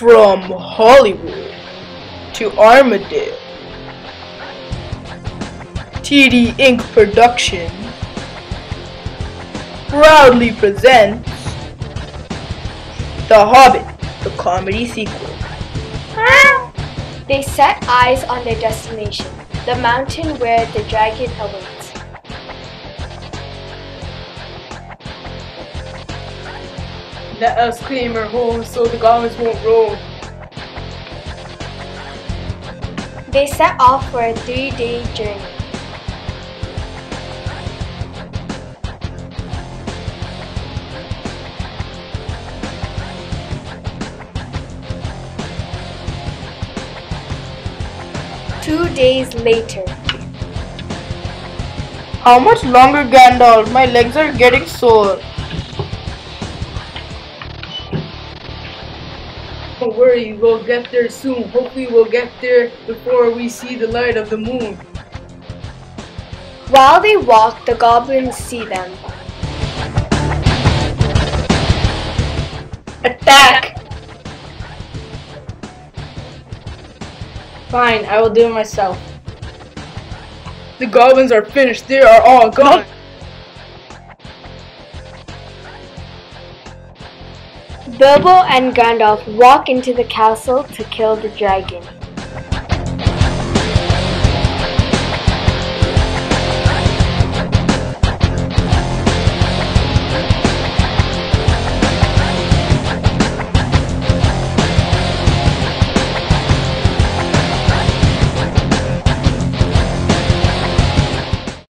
From Hollywood to Armadale, TD Inc. Production proudly presents The Hobbit, the comedy sequel. Ah! They set eyes on their destination, the mountain where the dragon awaits. Let us claim our home so the goblins won't roam. They set off for a three day journey. Two days later, How much longer, Gandalf? My legs are getting sore. Don't worry, we'll get there soon. Hopefully, we'll get there before we see the light of the moon. while they walk, the goblins see them. Attack! Fine, I will do it myself. The goblins are finished. They are all gone. Bilbo and Gandalf walk into the castle to kill the dragon.